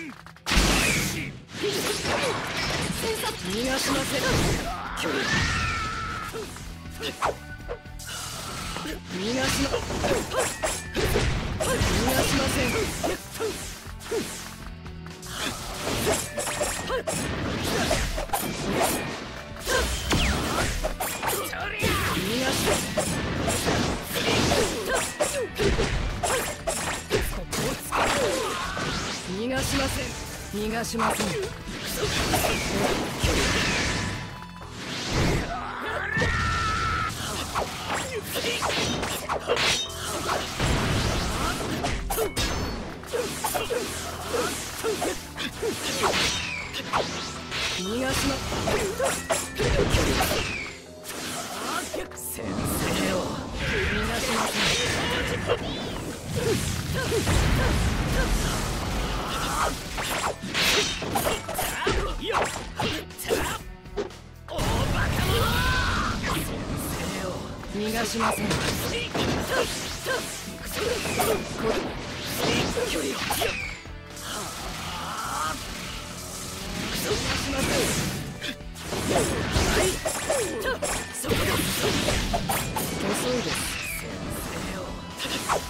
逃がしません逃がしません。がしません逃がしません逃がしま先生を逃がしません逃がしません。距離を逃がしません。そこです遅いです逃が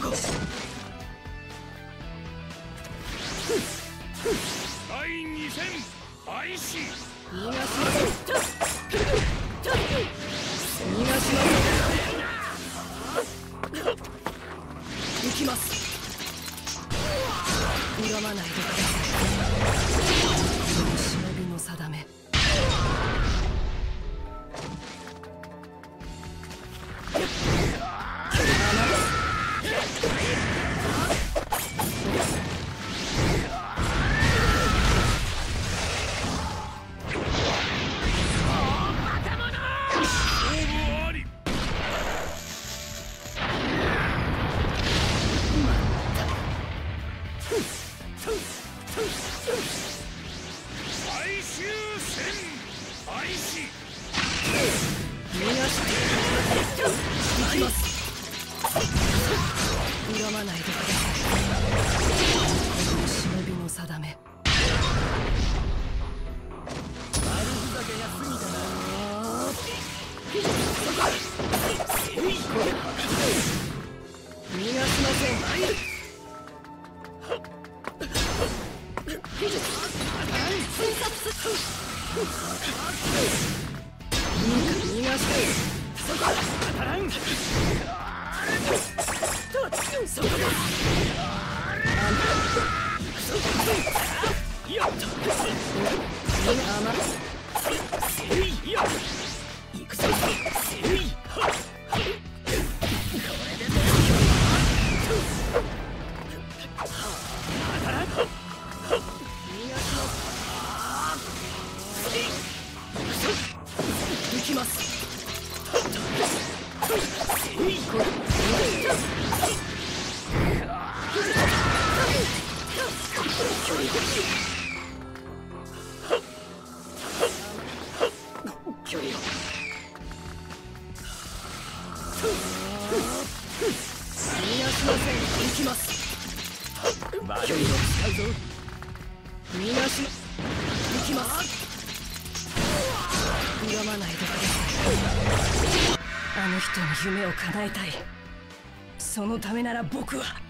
そこ第2戦開始逃がしませ。ん逃がしませ。ん行きます恨まないでください忍びの定め行きます。恨まないでください。忍びの定め。逃がしませんそこあの人の夢を叶えたい。そのためなら僕は。